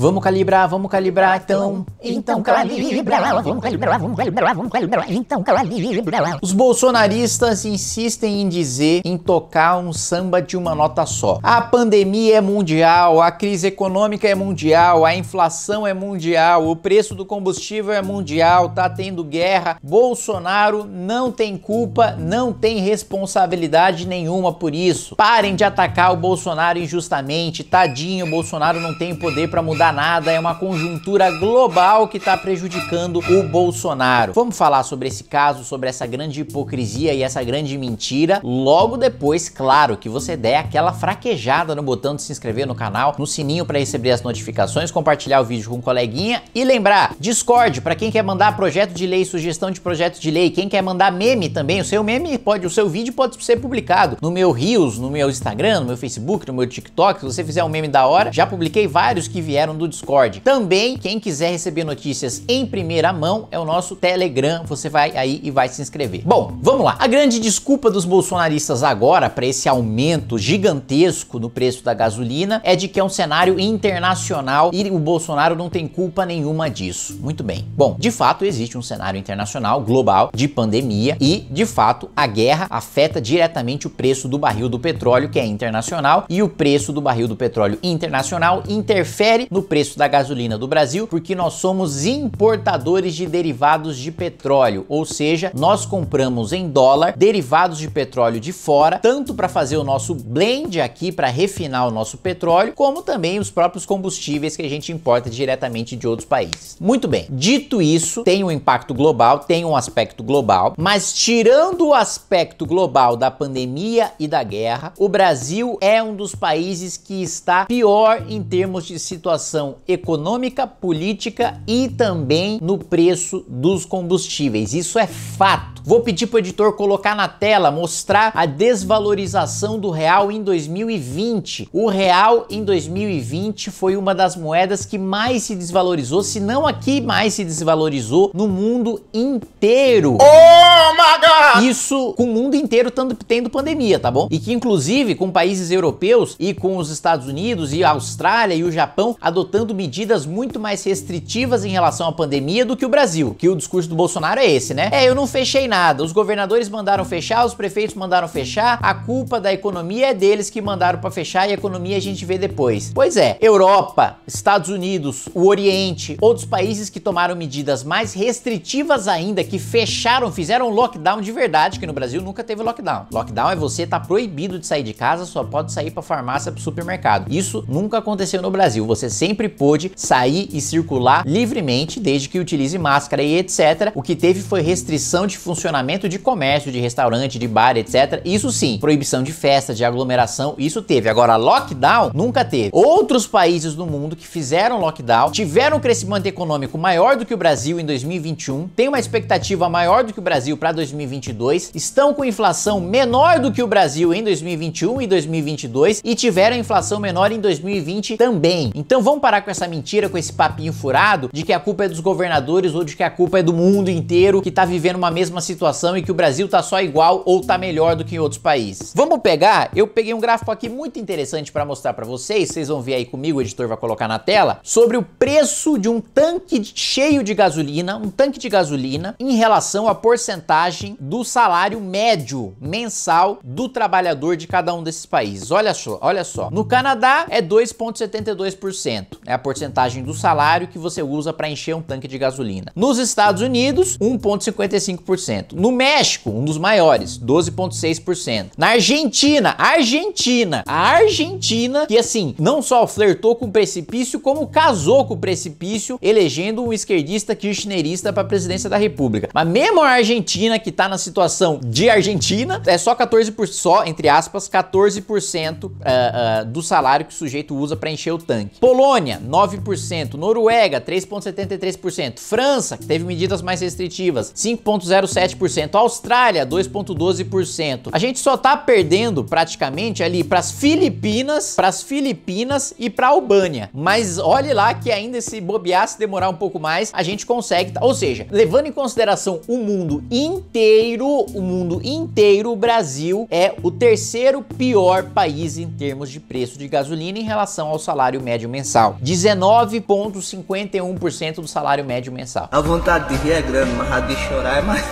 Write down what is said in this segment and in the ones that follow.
Vamos calibrar, vamos calibrar, então. Então calibra, vamos calibrar, vamos calibrar, vamos calibrar, então calibra. Os bolsonaristas insistem em dizer em tocar um samba de uma nota só. A pandemia é mundial, a crise econômica é mundial, a inflação é mundial, o preço do combustível é mundial, tá tendo guerra. Bolsonaro não tem culpa, não tem responsabilidade nenhuma por isso. Parem de atacar o Bolsonaro injustamente. Tadinho, o Bolsonaro não tem poder para mudar nada, é uma conjuntura global que está prejudicando o Bolsonaro. Vamos falar sobre esse caso, sobre essa grande hipocrisia e essa grande mentira logo depois, claro, que você der aquela fraquejada no botão de se inscrever no canal, no sininho para receber as notificações, compartilhar o vídeo com um coleguinha e lembrar, Discord para quem quer mandar projeto de lei, sugestão de projeto de lei, quem quer mandar meme também, o seu meme pode, o seu vídeo pode ser publicado no meu Reels, no meu Instagram, no meu Facebook, no meu TikTok, se você fizer um meme da hora, já publiquei vários que vieram do Discord. Também, quem quiser receber notícias em primeira mão, é o nosso Telegram. Você vai aí e vai se inscrever. Bom, vamos lá. A grande desculpa dos bolsonaristas agora para esse aumento gigantesco no preço da gasolina é de que é um cenário internacional e o Bolsonaro não tem culpa nenhuma disso. Muito bem. Bom, de fato existe um cenário internacional global de pandemia e, de fato, a guerra afeta diretamente o preço do barril do petróleo, que é internacional, e o preço do barril do petróleo internacional interfere no preço da gasolina do Brasil, porque nós somos importadores de derivados de petróleo, ou seja, nós compramos em dólar derivados de petróleo de fora, tanto para fazer o nosso blend aqui para refinar o nosso petróleo, como também os próprios combustíveis que a gente importa diretamente de outros países. Muito bem. Dito isso, tem um impacto global, tem um aspecto global, mas tirando o aspecto global da pandemia e da guerra, o Brasil é um dos países que está pior em termos de situação econômica, política e também no preço dos combustíveis. Isso é fato. Vou pedir para o editor colocar na tela, mostrar a desvalorização do real em 2020. O real em 2020 foi uma das moedas que mais se desvalorizou, se não aqui mais se desvalorizou no mundo inteiro. Oh my God! Isso com o mundo inteiro tendo pandemia, tá bom? E que inclusive com países europeus e com os Estados Unidos e a Austrália e o Japão adotando medidas muito mais restritivas em relação à pandemia do que o Brasil. Que o discurso do Bolsonaro é esse, né? É, eu não fechei nada. Os governadores mandaram fechar, os prefeitos mandaram fechar. A culpa da economia é deles que mandaram para fechar e a economia a gente vê depois. Pois é, Europa, Estados Unidos, o Oriente, outros países que tomaram medidas mais restritivas ainda, que fecharam, fizeram lockdown de verdade, que no Brasil nunca teve lockdown. Lockdown é você tá proibido de sair de casa, só pode sair para farmácia, para supermercado. Isso nunca aconteceu no Brasil. Você sempre pôde sair e circular livremente, desde que utilize máscara e etc. O que teve foi restrição de funcionamento de comércio, de restaurante, de bar, etc. Isso sim, proibição de festa, de aglomeração, isso teve. Agora, lockdown nunca teve. Outros países do mundo que fizeram lockdown tiveram um crescimento econômico maior do que o Brasil em 2021, tem uma expectativa maior do que o Brasil para 2022, estão com inflação menor do que o Brasil em 2021 e 2022 e tiveram inflação menor em 2020 também. Então vamos parar com essa mentira, com esse papinho furado de que a culpa é dos governadores ou de que a culpa é do mundo inteiro que tá vivendo uma mesma situação e que o Brasil tá só igual ou tá melhor do que em outros países. Vamos pegar, eu peguei um gráfico aqui muito interessante para mostrar para vocês, vocês vão ver aí comigo, o editor vai colocar na tela, sobre o preço de um tanque cheio de gasolina, um tanque de gasolina em relação à porcentagem do salário médio mensal do trabalhador de cada um desses países. Olha só, olha só. No Canadá é 2.72%, é a porcentagem do salário que você usa para encher um tanque de gasolina. Nos Estados Unidos, 1.55%. No México, um dos maiores, 12.6%. Na Argentina, Argentina, a Argentina que assim, não só flertou com o precipício, como casou com o precipício, elegendo um esquerdista kirchnerista para a presidência da República. Mas mesmo a Argentina que tá na situação de Argentina, é só 14% só, entre aspas, 14% uh, uh, do salário que o sujeito usa para encher o tanque. Polônia, 9%, Noruega, 3.73%, França, que teve medidas mais restritivas, 5.07%, Austrália, 2.12%. A gente só tá perdendo praticamente ali para as Filipinas, para as Filipinas e para Albânia. Mas olhe lá que ainda ainda se bobear, se demorar um pouco mais, a gente consegue. Ou seja, levando em consideração o mundo inteiro, o mundo inteiro, o Brasil é o terceiro pior país em termos de preço de gasolina em relação ao salário médio mensal. 19,51% do salário médio mensal. A vontade de rir é grande, mas a de chorar é mais.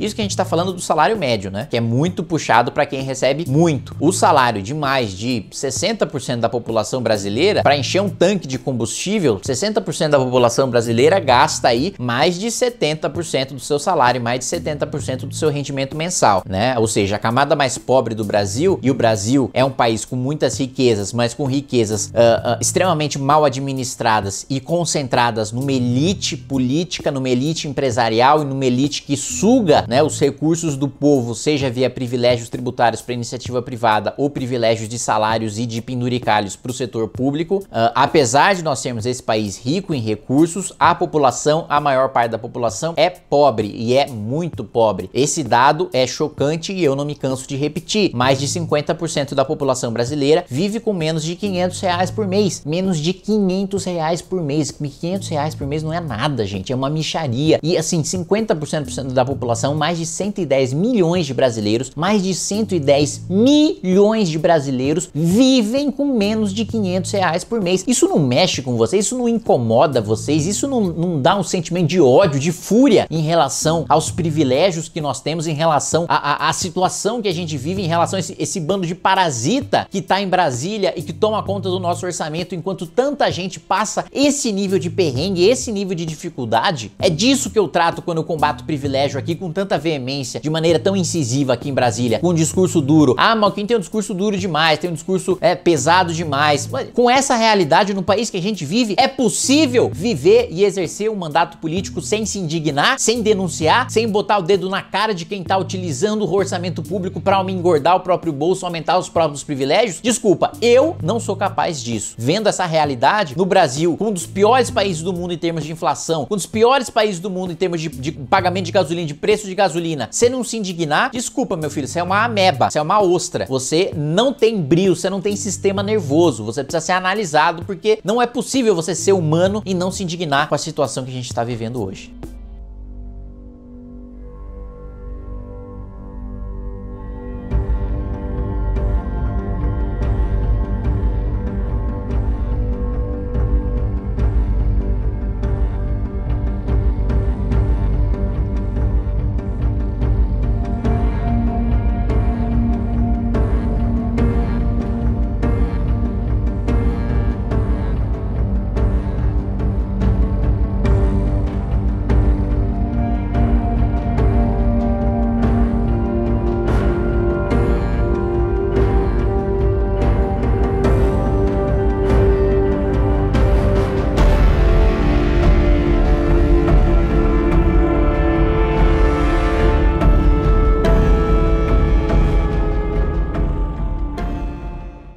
Isso que a gente está falando do salário médio, né? Que é muito puxado para quem recebe muito. O salário de mais de 60% da população brasileira, para encher um tanque de combustível, 60% da população brasileira gasta aí mais de 70% do seu salário, mais de 70% do seu rendimento mensal, né? Ou seja, a camada mais pobre do Brasil, e o Brasil é um país com muitas riquezas, mas com riquezas uh, uh, extremamente mal administradas e concentradas numa elite política, numa elite empresarial e numa elite que suga né, os recursos do povo, seja via privilégios tributários para iniciativa privada ou privilégios de salários e de penduricalhos para o setor público, uh, apesar de nós termos esse país rico em recursos, a população, a maior parte da população é pobre e é muito pobre. Esse dado é chocante e eu não me canso de repetir. Mais de 50% da população brasileira vive com menos de 500 reais por mês. Menos de 500 reais por mês. 500 reais por mês não é nada, gente. É uma micharia. E assim, 50% da população mais de 110 milhões de brasileiros, mais de 110 milhões de brasileiros vivem com menos de 500 reais por mês. Isso não mexe com vocês? Isso não incomoda vocês? Isso não, não dá um sentimento de ódio, de fúria em relação aos privilégios que nós temos, em relação à situação que a gente vive, em relação a esse, esse bando de parasita que tá em Brasília e que toma conta do nosso orçamento enquanto tanta gente passa esse nível de perrengue, esse nível de dificuldade? É disso que eu trato quando eu combato privilégio aqui com tanta tanta veemência, de maneira tão incisiva aqui em Brasília, com um discurso duro. Ah, Malquim tem um discurso duro demais, tem um discurso é, pesado demais. Mas, com essa realidade no país que a gente vive, é possível viver e exercer um mandato político sem se indignar, sem denunciar, sem botar o dedo na cara de quem tá utilizando o orçamento público para engordar o próprio bolso, aumentar os próprios privilégios? Desculpa, eu não sou capaz disso. Vendo essa realidade no Brasil, um dos piores países do mundo em termos de inflação, um dos piores países do mundo em termos de, de pagamento de gasolina, de preço de gasolina, você não se indignar, desculpa, meu filho, você é uma ameba, você é uma ostra. Você não tem brilho, você não tem sistema nervoso. Você precisa ser analisado porque não é possível você ser humano e não se indignar com a situação que a gente está vivendo hoje.